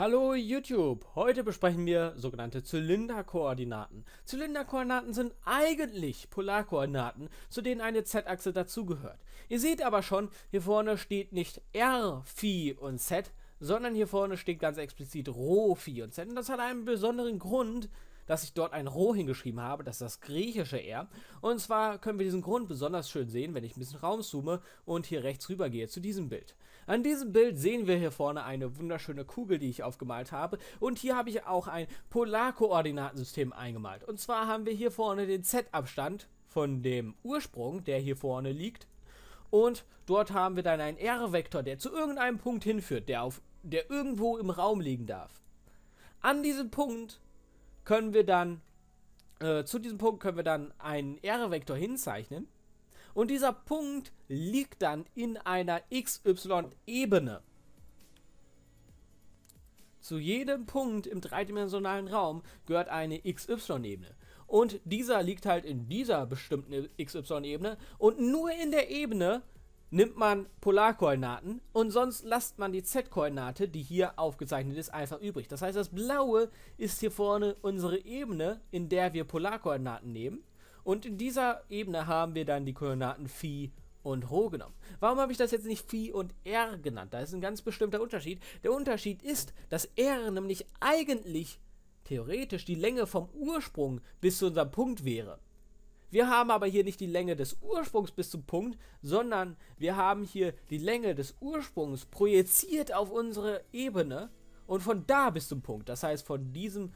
Hallo YouTube! Heute besprechen wir sogenannte Zylinderkoordinaten. Zylinderkoordinaten sind eigentlich Polarkoordinaten, zu denen eine Z-Achse dazugehört. Ihr seht aber schon, hier vorne steht nicht R, Phi und Z, sondern hier vorne steht ganz explizit Rho, Phi und Z. Und das hat einen besonderen Grund, dass ich dort ein Rho hingeschrieben habe, das ist das griechische R. Und zwar können wir diesen Grund besonders schön sehen, wenn ich ein bisschen rauszoome und hier rechts rüber gehe zu diesem Bild. An diesem Bild sehen wir hier vorne eine wunderschöne Kugel, die ich aufgemalt habe. Und hier habe ich auch ein Polarkoordinatensystem eingemalt. Und zwar haben wir hier vorne den Z-Abstand von dem Ursprung, der hier vorne liegt. Und dort haben wir dann einen R-Vektor, der zu irgendeinem Punkt hinführt, der, auf, der irgendwo im Raum liegen darf. An diesem Punkt können wir dann, äh, zu diesem Punkt können wir dann einen R-Vektor hinzeichnen. Und dieser Punkt liegt dann in einer XY-Ebene. Zu jedem Punkt im dreidimensionalen Raum gehört eine XY-Ebene. Und dieser liegt halt in dieser bestimmten XY-Ebene. Und nur in der Ebene nimmt man Polarkoordinaten und sonst lasst man die Z-Koordinate, die hier aufgezeichnet ist, einfach übrig. Das heißt, das Blaue ist hier vorne unsere Ebene, in der wir Polarkoordinaten nehmen. Und in dieser Ebene haben wir dann die Koordinaten Phi und Rho genommen. Warum habe ich das jetzt nicht Phi und R genannt? Da ist ein ganz bestimmter Unterschied. Der Unterschied ist, dass R nämlich eigentlich theoretisch die Länge vom Ursprung bis zu unserem Punkt wäre. Wir haben aber hier nicht die Länge des Ursprungs bis zum Punkt, sondern wir haben hier die Länge des Ursprungs projiziert auf unsere Ebene und von da bis zum Punkt. Das heißt, von diesem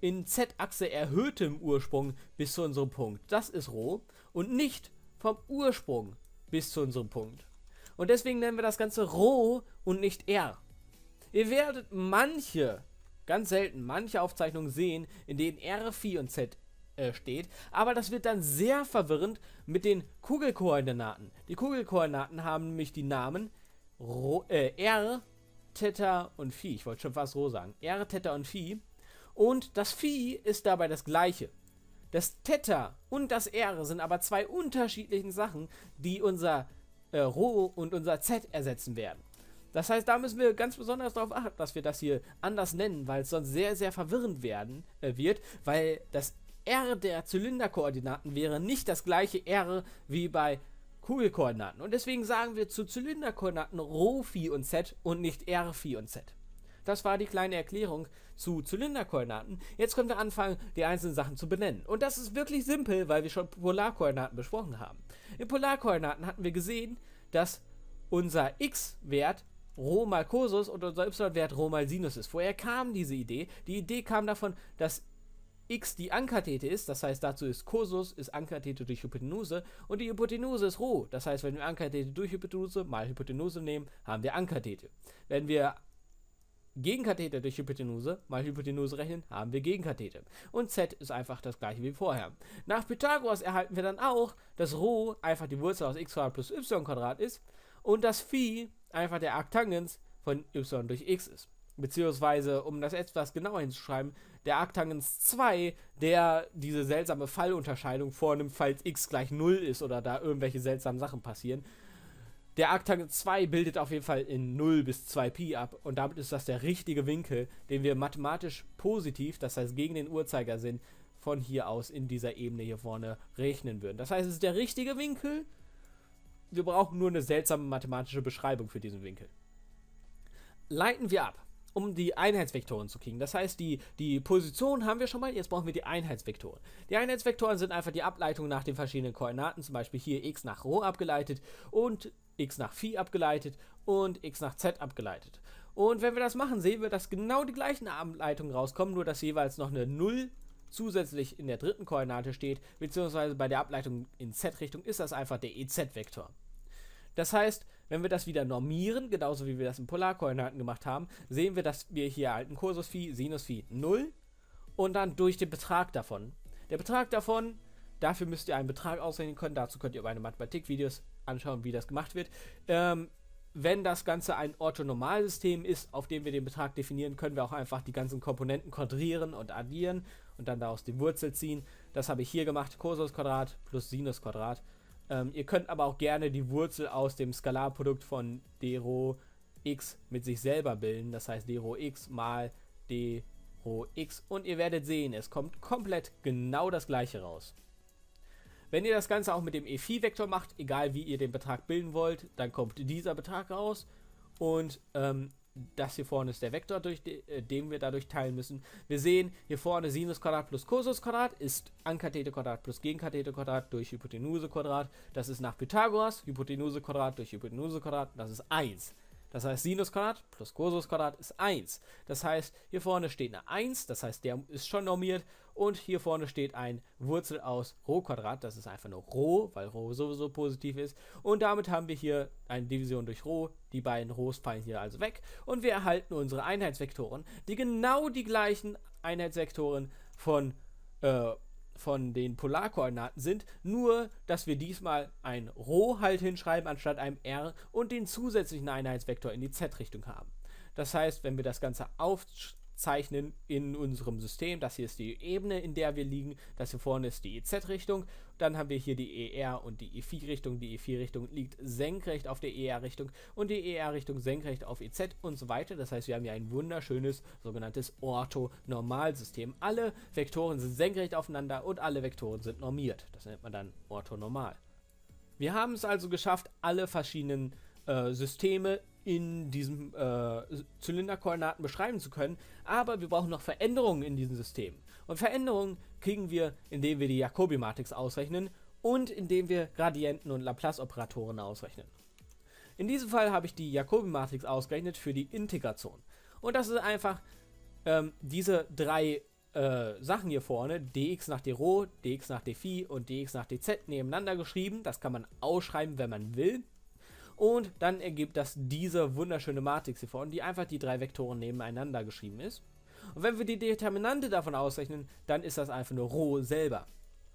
in Z-Achse erhöhtem Ursprung bis zu unserem Punkt. Das ist Rho und nicht vom Ursprung bis zu unserem Punkt. Und deswegen nennen wir das Ganze Rho und nicht R. Ihr werdet manche, ganz selten, manche Aufzeichnungen sehen, in denen R, Phi und Z äh, steht. Aber das wird dann sehr verwirrend mit den Kugelkoordinaten. Die Kugelkoordinaten haben nämlich die Namen Ro äh, R, Theta und Phi. Ich wollte schon fast Rho sagen. R, Theta und Phi. Und das Phi ist dabei das gleiche. Das Theta und das R sind aber zwei unterschiedliche Sachen, die unser äh, Rho und unser Z ersetzen werden. Das heißt, da müssen wir ganz besonders darauf achten, dass wir das hier anders nennen, weil es sonst sehr, sehr verwirrend werden äh, wird, weil das R der Zylinderkoordinaten wäre nicht das gleiche R wie bei Kugelkoordinaten. Und deswegen sagen wir zu Zylinderkoordinaten Rho, Phi und Z und nicht R, Phi und Z. Das war die kleine Erklärung zu Zylinderkoordinaten. Jetzt können wir anfangen, die einzelnen Sachen zu benennen. Und das ist wirklich simpel, weil wir schon Polarkoordinaten besprochen haben. In Polarkoordinaten hatten wir gesehen, dass unser x-Wert Rho mal Cosus und unser y-Wert Rho mal Sinus ist. Woher kam diese Idee? Die Idee kam davon, dass x die Ankathete ist, das heißt dazu ist Cosus ist Ankathete durch Hypotenuse und die Hypotenuse ist Rho. Das heißt, wenn wir Ankathete durch Hypotenuse mal Hypotenuse nehmen, haben wir Ankathete. Wenn wir Gegenkathete durch Hypotenuse mal Hypotenuse rechnen, haben wir Gegenkathete. Und z ist einfach das gleiche wie vorher. Nach Pythagoras erhalten wir dann auch, dass Rho einfach die Wurzel aus x plus y ist und dass Phi einfach der Arktangens von y durch x ist beziehungsweise, um das etwas genauer hinzuschreiben, der Arctangens 2, der diese seltsame Fallunterscheidung vornimmt, falls x gleich 0 ist oder da irgendwelche seltsamen Sachen passieren. Der Arctangens 2 bildet auf jeden Fall in 0 bis 2pi ab und damit ist das der richtige Winkel, den wir mathematisch positiv, das heißt gegen den Uhrzeigersinn, von hier aus in dieser Ebene hier vorne rechnen würden. Das heißt, es ist der richtige Winkel. Wir brauchen nur eine seltsame mathematische Beschreibung für diesen Winkel. Leiten wir ab um die Einheitsvektoren zu kriegen. Das heißt, die, die Position haben wir schon mal, jetzt brauchen wir die Einheitsvektoren. Die Einheitsvektoren sind einfach die Ableitung nach den verschiedenen Koordinaten, zum Beispiel hier x nach Rho abgeleitet und x nach Phi abgeleitet und x nach z abgeleitet. Und wenn wir das machen, sehen wir, dass genau die gleichen Ableitungen rauskommen, nur dass jeweils noch eine 0 zusätzlich in der dritten Koordinate steht, beziehungsweise bei der Ableitung in z-Richtung ist das einfach der EZ-Vektor. Das heißt, wenn wir das wieder normieren, genauso wie wir das in Polarkoordinaten gemacht haben, sehen wir, dass wir hier alten Kursus Phi, Sinus Phi 0 und dann durch den Betrag davon. Der Betrag davon, dafür müsst ihr einen Betrag ausrechnen können, dazu könnt ihr meine Mathematikvideos anschauen, wie das gemacht wird. Ähm, wenn das Ganze ein Orthonormalsystem ist, auf dem wir den Betrag definieren, können wir auch einfach die ganzen Komponenten quadrieren und addieren und dann daraus die Wurzel ziehen. Das habe ich hier gemacht, Cosinus Quadrat plus Sinus Quadrat. Ähm, ihr könnt aber auch gerne die Wurzel aus dem Skalarprodukt von d Rho x mit sich selber bilden. Das heißt, d rho x mal d rho x. Und ihr werdet sehen, es kommt komplett genau das gleiche raus. Wenn ihr das Ganze auch mit dem E-Phi-Vektor macht, egal wie ihr den Betrag bilden wollt, dann kommt dieser Betrag raus. Und ähm, das hier vorne ist der Vektor, durch de, äh, den wir dadurch teilen müssen. Wir sehen hier vorne Sinus Quadrat plus Cosinus Quadrat ist Ankathete Quadrat plus Gegenkathete Quadrat durch Hypotenuse Quadrat. Das ist nach Pythagoras. Hypotenuse Quadrat durch Hypotenuse Quadrat. Das ist 1. Das heißt, Sinus Quadrat plus Cosinus Quadrat ist 1. Das heißt, hier vorne steht eine 1, das heißt, der ist schon normiert. Und hier vorne steht ein Wurzel aus Rho Quadrat, das ist einfach nur Rho, weil Rho sowieso positiv ist. Und damit haben wir hier eine Division durch Rho. Die beiden Rhos fallen hier also weg. Und wir erhalten unsere Einheitsvektoren, die genau die gleichen Einheitsvektoren von äh, von den Polarkoordinaten sind, nur dass wir diesmal ein Rho halt hinschreiben anstatt einem R und den zusätzlichen Einheitsvektor in die Z-Richtung haben. Das heißt, wenn wir das Ganze auf zeichnen in unserem System. Das hier ist die Ebene, in der wir liegen. Das hier vorne ist die EZ-Richtung. Dann haben wir hier die ER und die E4-Richtung. Die E4-Richtung liegt senkrecht auf der ER-Richtung und die ER-Richtung senkrecht auf EZ und so weiter. Das heißt, wir haben hier ein wunderschönes sogenanntes Orthonormalsystem. Alle Vektoren sind senkrecht aufeinander und alle Vektoren sind normiert. Das nennt man dann orthonormal. Wir haben es also geschafft, alle verschiedenen äh, Systeme in diesen äh, Zylinderkoordinaten beschreiben zu können, aber wir brauchen noch Veränderungen in diesem System. Und Veränderungen kriegen wir, indem wir die Jacobi-Matrix ausrechnen und indem wir Gradienten und Laplace-Operatoren ausrechnen. In diesem Fall habe ich die Jacobi-Matrix ausgerechnet für die Integration. Und das ist einfach ähm, diese drei äh, Sachen hier vorne, dx nach d rho, dx nach d phi und dx nach dz nebeneinander geschrieben. Das kann man ausschreiben, wenn man will. Und dann ergibt das diese wunderschöne Matrix hier vorne, die einfach die drei Vektoren nebeneinander geschrieben ist. Und wenn wir die Determinante davon ausrechnen, dann ist das einfach nur Rho selber.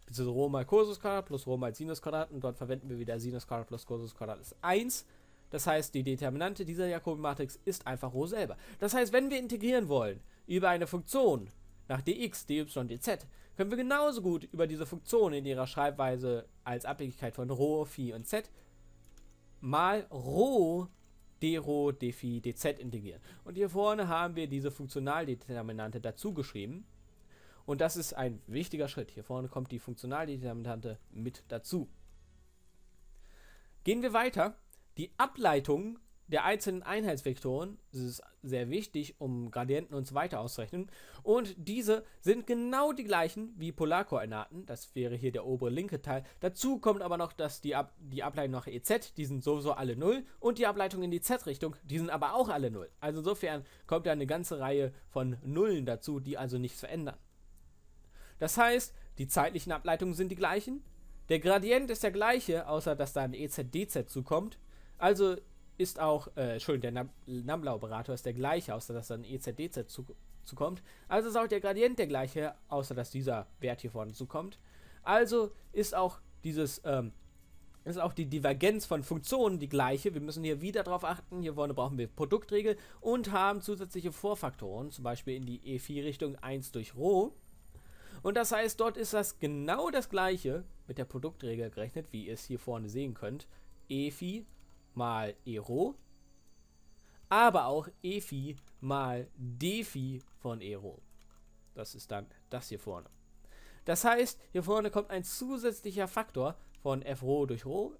Beziehungsweise Rho mal Cosinus Quadrat plus Rho mal Sinus Quadrat und dort verwenden wir wieder Sinus Quadrat plus Cosinus Quadrat ist 1. Das heißt, die Determinante dieser Jacobi-Matrix ist einfach Rho selber. Das heißt, wenn wir integrieren wollen über eine Funktion nach dx, dy, dz, können wir genauso gut über diese Funktion in ihrer Schreibweise als Abhängigkeit von Rho, Phi und z mal Rho d Rho, d Phi, dz integrieren. Und hier vorne haben wir diese Funktionaldeterminante dazu geschrieben. Und das ist ein wichtiger Schritt. Hier vorne kommt die Funktionaldeterminante mit dazu. Gehen wir weiter. Die Ableitung der einzelnen Einheitsvektoren. Das ist sehr wichtig, um Gradienten und so weiter auszurechnen. Und diese sind genau die gleichen wie Polarkoordinaten. Das wäre hier der obere linke Teil. Dazu kommt aber noch, dass die, Ab die Ableitung nach EZ, die sind sowieso alle 0. Und die Ableitung in die Z-Richtung, die sind aber auch alle 0. Also insofern kommt da eine ganze Reihe von Nullen dazu, die also nichts verändern. Das heißt, die zeitlichen Ableitungen sind die gleichen. Der Gradient ist der gleiche, außer dass da ein EZ-DZ zukommt. Also ist auch, äh, Entschuldigung, der Nambla-Operator ist der gleiche, außer dass dann EZDZ zu, zukommt. Also ist auch der Gradient der gleiche, außer dass dieser Wert hier vorne zukommt. Also ist auch dieses, ähm, ist auch die Divergenz von Funktionen die gleiche. Wir müssen hier wieder darauf achten. Hier vorne brauchen wir Produktregel und haben zusätzliche Vorfaktoren, zum Beispiel in die E4-Richtung 1 durch Rho. Und das heißt, dort ist das genau das gleiche mit der Produktregel gerechnet, wie ihr es hier vorne sehen könnt. E mal Ero, aber auch Efi mal Defi von Ero. Das ist dann das hier vorne. Das heißt, hier vorne kommt ein zusätzlicher Faktor von f Rho durch Rho.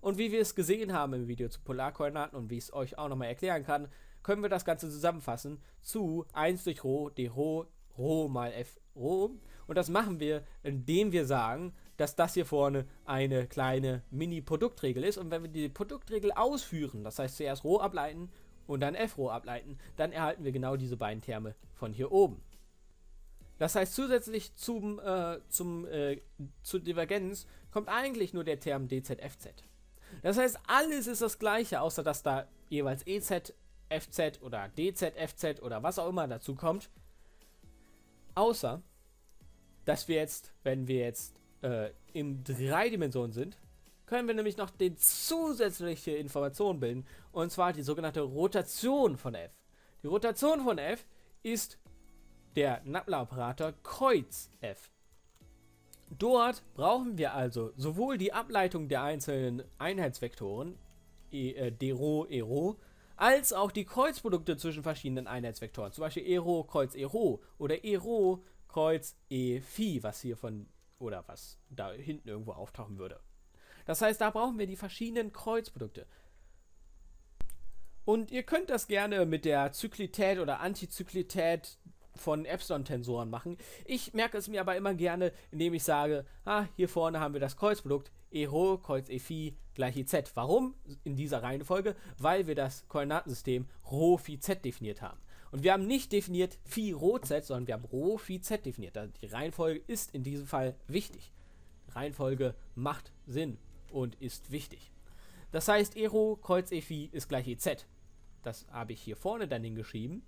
Und wie wir es gesehen haben im Video zu Polarkoordinaten und wie ich es euch auch nochmal erklären kann, können wir das Ganze zusammenfassen zu 1 durch Rho, d Rho, Rho mal f Rho. Und das machen wir, indem wir sagen, dass das hier vorne eine kleine Mini-Produktregel ist. Und wenn wir die Produktregel ausführen, das heißt zuerst Rho ableiten und dann F-Rho ableiten, dann erhalten wir genau diese beiden Terme von hier oben. Das heißt, zusätzlich zum, äh, zum, äh, zur Divergenz kommt eigentlich nur der Term DZFZ. Das heißt, alles ist das gleiche, außer dass da jeweils EZ, FZ oder DZFZ oder was auch immer dazu kommt. Außer, dass wir jetzt, wenn wir jetzt äh, in drei Dimensionen sind, können wir nämlich noch die zusätzliche Information bilden, und zwar die sogenannte Rotation von f. Die Rotation von f ist der Nabla-Operator Kreuz f. Dort brauchen wir also sowohl die Ableitung der einzelnen Einheitsvektoren, e, äh, d Rho, E Rho, als auch die Kreuzprodukte zwischen verschiedenen Einheitsvektoren, zum Beispiel Ero Kreuz Ero oder Ero Kreuz E Phi, was hier von oder was da hinten irgendwo auftauchen würde. Das heißt, da brauchen wir die verschiedenen Kreuzprodukte. Und ihr könnt das gerne mit der Zyklität oder Antizyklität von Epsilon-Tensoren machen. Ich merke es mir aber immer gerne, indem ich sage, ah, hier vorne haben wir das Kreuzprodukt E Rho Kreuz E Phi gleich E Z. Warum in dieser Reihenfolge? Weil wir das Koordinatensystem Rho Phi Z definiert haben. Und wir haben nicht definiert Phi Rho Z, sondern wir haben Rho Phi Z definiert. Die Reihenfolge ist in diesem Fall wichtig. Reihenfolge macht Sinn und ist wichtig. Das heißt, E Rho Kreuz E Phi ist gleich E Z. Das habe ich hier vorne dann hingeschrieben.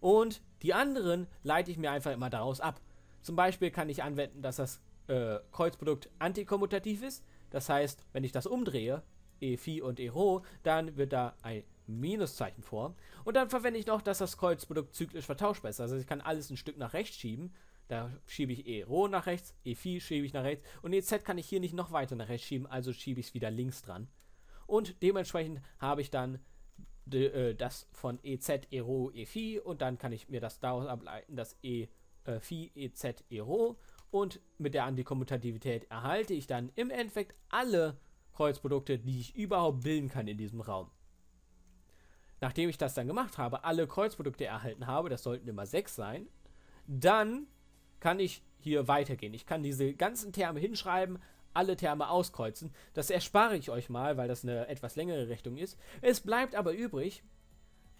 Und die anderen leite ich mir einfach immer daraus ab. Zum Beispiel kann ich anwenden, dass das äh, Kreuzprodukt antikommutativ ist. Das heißt, wenn ich das umdrehe, E Phi und E Rho, dann wird da ein Minuszeichen vor. Und dann verwende ich noch, dass das Kreuzprodukt zyklisch vertauschbar ist. Also ich kann alles ein Stück nach rechts schieben. Da schiebe ich E Rho nach rechts, E Phi schiebe ich nach rechts und E Z kann ich hier nicht noch weiter nach rechts schieben, also schiebe ich es wieder links dran. Und dementsprechend habe ich dann de, äh, das von EZ, Ero, EFI und dann kann ich mir das daraus ableiten, das E, äh, Phi, EZ, Ero und mit der Antikommutativität erhalte ich dann im Endeffekt alle Kreuzprodukte, die ich überhaupt bilden kann in diesem Raum. Nachdem ich das dann gemacht habe, alle Kreuzprodukte erhalten habe, das sollten immer sechs sein, dann kann ich hier weitergehen. Ich kann diese ganzen Terme hinschreiben, alle Terme auskreuzen. Das erspare ich euch mal, weil das eine etwas längere Rechnung ist. Es bleibt aber übrig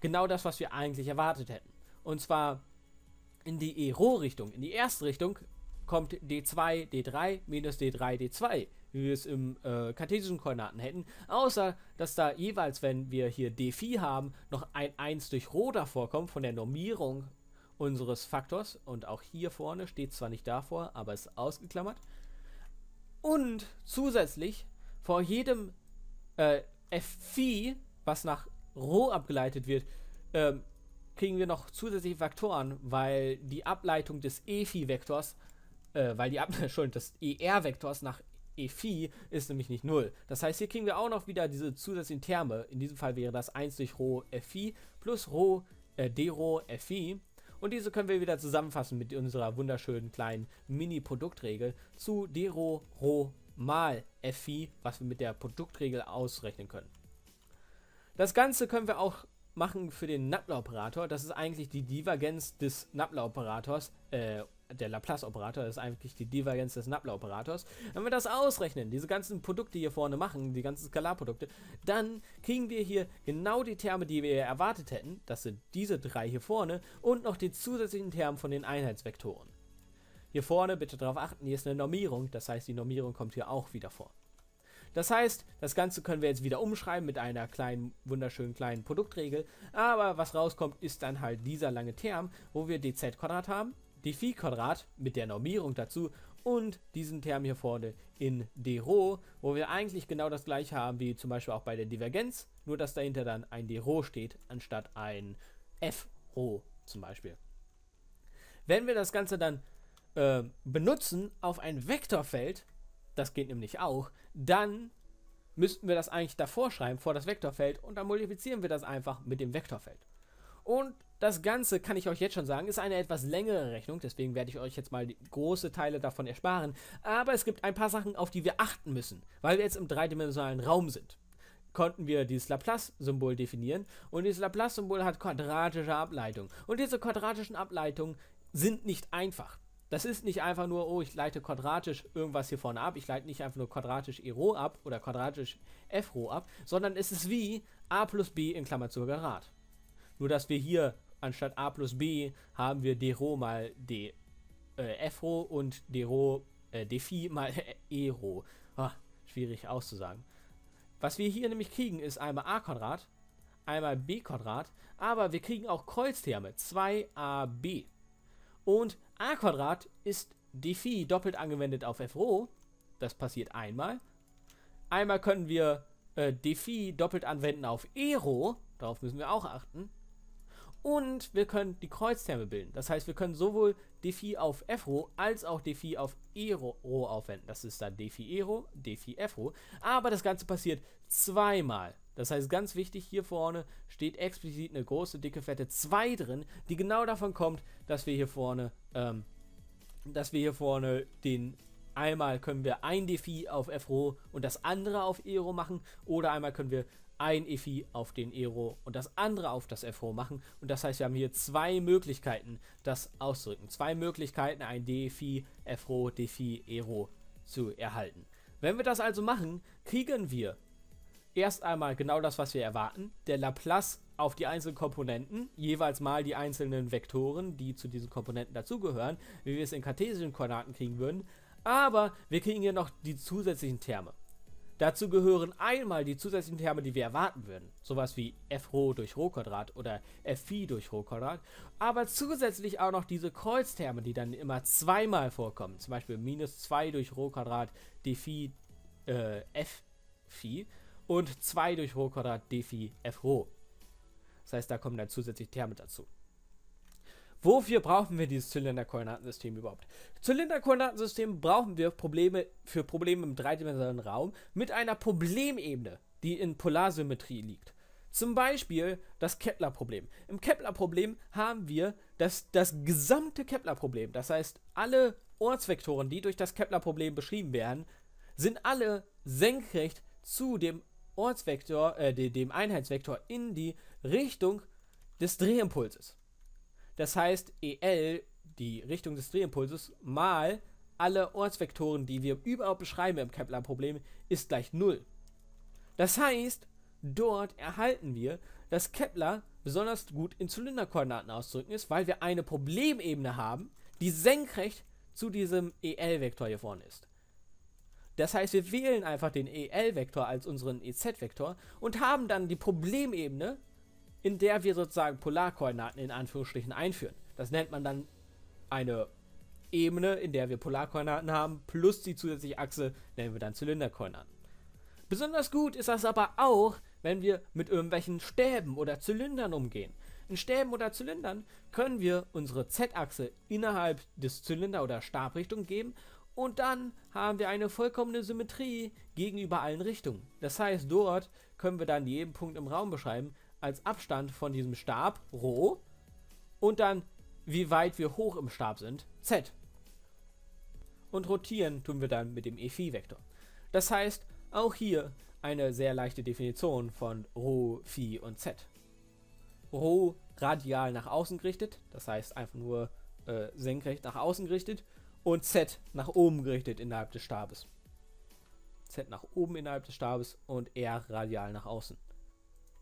genau das, was wir eigentlich erwartet hätten. Und zwar in die E-Roh-Richtung. In die erste Richtung kommt D2, D3 minus D3, D2, wie wir es im äh, kartesischen Koordinaten hätten. Außer, dass da jeweils, wenn wir hier D4 haben, noch ein 1 durch Rho davor kommt von der Normierung unseres Faktors. Und auch hier vorne steht zwar nicht davor, aber ist ausgeklammert. Und zusätzlich vor jedem äh, Phi, was nach Rho abgeleitet wird, ähm, kriegen wir noch zusätzliche Faktoren, weil die Ableitung des E-Phi-Vektors, äh, weil die Ableitung des ER-Vektors nach E-Phi ist nämlich nicht 0. Das heißt, hier kriegen wir auch noch wieder diese zusätzlichen Terme. In diesem Fall wäre das 1 durch Rho Phi plus Rho äh, D Rho Phi. Und diese können wir wieder zusammenfassen mit unserer wunderschönen kleinen Mini-Produktregel zu Dero Rho mal Fi, was wir mit der Produktregel ausrechnen können. Das Ganze können wir auch machen für den Nappler-Operator. Das ist eigentlich die Divergenz des Nappler-Operators äh, der Laplace-Operator ist eigentlich die Divergenz des Nappler-Operators. Wenn wir das ausrechnen, diese ganzen Produkte hier vorne machen, die ganzen Skalarprodukte, dann kriegen wir hier genau die Terme, die wir erwartet hätten. Das sind diese drei hier vorne und noch die zusätzlichen Terme von den Einheitsvektoren. Hier vorne bitte darauf achten, hier ist eine Normierung, das heißt, die Normierung kommt hier auch wieder vor. Das heißt, das Ganze können wir jetzt wieder umschreiben mit einer kleinen, wunderschönen kleinen Produktregel. Aber was rauskommt, ist dann halt dieser lange Term, wo wir dz haben die Phi-Quadrat mit der Normierung dazu und diesen Term hier vorne in d Rho, wo wir eigentlich genau das gleiche haben wie zum Beispiel auch bei der Divergenz, nur dass dahinter dann ein d Rho steht, anstatt ein f Rho zum Beispiel. Wenn wir das Ganze dann äh, benutzen auf ein Vektorfeld, das geht nämlich auch, dann müssten wir das eigentlich davor schreiben, vor das Vektorfeld, und dann multiplizieren wir das einfach mit dem Vektorfeld. Und das Ganze, kann ich euch jetzt schon sagen, ist eine etwas längere Rechnung, deswegen werde ich euch jetzt mal große Teile davon ersparen. Aber es gibt ein paar Sachen, auf die wir achten müssen, weil wir jetzt im dreidimensionalen Raum sind. Konnten wir dieses Laplace-Symbol definieren und dieses Laplace-Symbol hat quadratische Ableitungen. Und diese quadratischen Ableitungen sind nicht einfach. Das ist nicht einfach nur, oh, ich leite quadratisch irgendwas hier vorne ab. Ich leite nicht einfach nur quadratisch E Rho ab oder quadratisch F Rho ab, sondern es ist wie a plus b in Klammer zu Grad. Nur, dass wir hier anstatt a plus b haben wir d Rho mal d äh, f Rho und d Rho, äh, d Phi mal e Rho. Ah, schwierig auszusagen. Was wir hier nämlich kriegen, ist einmal a Quadrat, einmal b Quadrat, aber wir kriegen auch Kreuzterme, 2ab. Und a Quadrat ist d Phi doppelt angewendet auf f Rho. Das passiert einmal. Einmal können wir äh, d Phi doppelt anwenden auf e Rho. Darauf müssen wir auch achten. Und wir können die Kreuzterme bilden. Das heißt, wir können sowohl Defi auf F-Rho als auch Defi auf E-Rho aufwenden. Das ist dann Defi E-Rho, Defi F-Rho. Aber das Ganze passiert zweimal. Das heißt, ganz wichtig, hier vorne steht explizit eine große, dicke, fette 2 drin, die genau davon kommt, dass wir hier vorne, ähm, dass wir hier vorne den einmal können wir ein Defi auf FRO und das andere auf Ero machen oder einmal können wir ein EFI auf den Ero und das andere auf das FRO machen. Und das heißt, wir haben hier zwei Möglichkeiten, das auszudrücken. Zwei Möglichkeiten, ein DEFI, FRO, DEFI, Ero zu erhalten. Wenn wir das also machen, kriegen wir erst einmal genau das, was wir erwarten. Der Laplace auf die einzelnen Komponenten, jeweils mal die einzelnen Vektoren, die zu diesen Komponenten dazugehören, wie wir es in kartesischen Koordinaten kriegen würden. Aber wir kriegen hier noch die zusätzlichen Terme. Dazu gehören einmal die zusätzlichen Terme, die wir erwarten würden. Sowas wie f durch rho Quadrat oder Phi durch rho Quadrat. Aber zusätzlich auch noch diese Kreuzterme, die dann immer zweimal vorkommen. Zum Beispiel minus 2 durch rho Quadrat d Phi äh, f Phi und 2 durch Rho Quadrat d Phi f Rho. Das heißt, da kommen dann zusätzlich Terme dazu. Wofür brauchen wir dieses Zylinderkoordinatensystem überhaupt? Zylinderkoordinatensystem brauchen wir Probleme, für Probleme im dreidimensionalen Raum mit einer Problemebene, die in Polarsymmetrie liegt. Zum Beispiel das Kepler-Problem. Im Kepler-Problem haben wir das, das gesamte Kepler-Problem. Das heißt, alle Ortsvektoren, die durch das Kepler-Problem beschrieben werden, sind alle senkrecht zu dem Ortsvektor, äh, dem Einheitsvektor in die Richtung des Drehimpulses. Das heißt, EL, die Richtung des Drehimpulses, mal alle Ortsvektoren, die wir überhaupt beschreiben im Kepler-Problem, ist gleich 0. Das heißt, dort erhalten wir, dass Kepler besonders gut in Zylinderkoordinaten auszudrücken ist, weil wir eine Problemebene haben, die senkrecht zu diesem EL-Vektor hier vorne ist. Das heißt, wir wählen einfach den EL-Vektor als unseren EZ-Vektor und haben dann die Problemebene, in der wir sozusagen Polarkoordinaten in Anführungsstrichen einführen. Das nennt man dann eine Ebene, in der wir Polarkoordinaten haben, plus die zusätzliche Achse nennen wir dann Zylinderkoordinaten. Besonders gut ist das aber auch, wenn wir mit irgendwelchen Stäben oder Zylindern umgehen. In Stäben oder Zylindern können wir unsere Z-Achse innerhalb des Zylinder- oder Stabrichtung geben und dann haben wir eine vollkommene Symmetrie gegenüber allen Richtungen. Das heißt, dort können wir dann jeden Punkt im Raum beschreiben als Abstand von diesem Stab, Rho, und dann, wie weit wir hoch im Stab sind, Z. Und rotieren tun wir dann mit dem Phi-Vektor. Das heißt, auch hier eine sehr leichte Definition von Rho, Phi und Z. Rho radial nach außen gerichtet, das heißt einfach nur äh, senkrecht nach außen gerichtet und Z nach oben gerichtet innerhalb des Stabes. Z nach oben innerhalb des Stabes und R radial nach außen.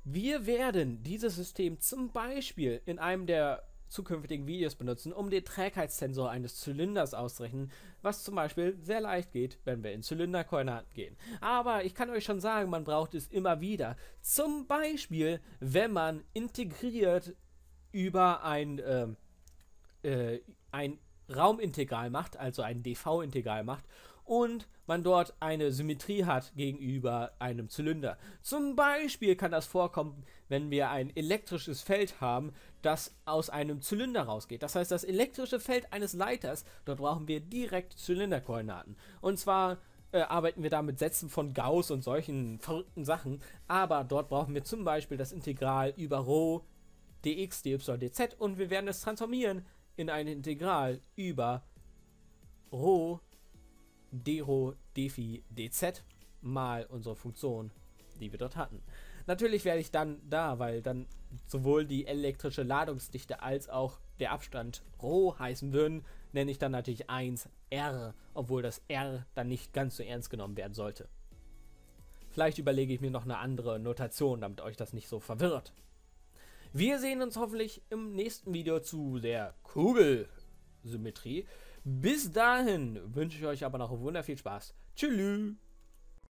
Wir werden dieses System zum Beispiel in einem der zukünftigen Videos benutzen, um den Trägheitssensor eines Zylinders auszurechnen, was zum Beispiel sehr leicht geht, wenn wir in Zylinderkoordinaten gehen. Aber ich kann euch schon sagen, man braucht es immer wieder. Zum Beispiel, wenn man integriert über ein, äh, äh, ein Raumintegral macht, also ein dv-Integral macht und man dort eine Symmetrie hat gegenüber einem Zylinder. Zum Beispiel kann das vorkommen, wenn wir ein elektrisches Feld haben, das aus einem Zylinder rausgeht. Das heißt, das elektrische Feld eines Leiters, dort brauchen wir direkt Zylinderkoordinaten. Und zwar äh, arbeiten wir da mit Sätzen von Gauss und solchen verrückten Sachen, aber dort brauchen wir zum Beispiel das Integral über Rho dx, dy, dz und wir werden es transformieren in ein Integral über Rho dρ dphi dz mal unsere Funktion, die wir dort hatten. Natürlich werde ich dann da, weil dann sowohl die elektrische Ladungsdichte als auch der Abstand Rho heißen würden, nenne ich dann natürlich 1r, obwohl das r dann nicht ganz so ernst genommen werden sollte. Vielleicht überlege ich mir noch eine andere Notation, damit euch das nicht so verwirrt. Wir sehen uns hoffentlich im nächsten Video zu der Kugelsymmetrie. Bis dahin wünsche ich euch aber noch wunder viel Spaß. Tschüss.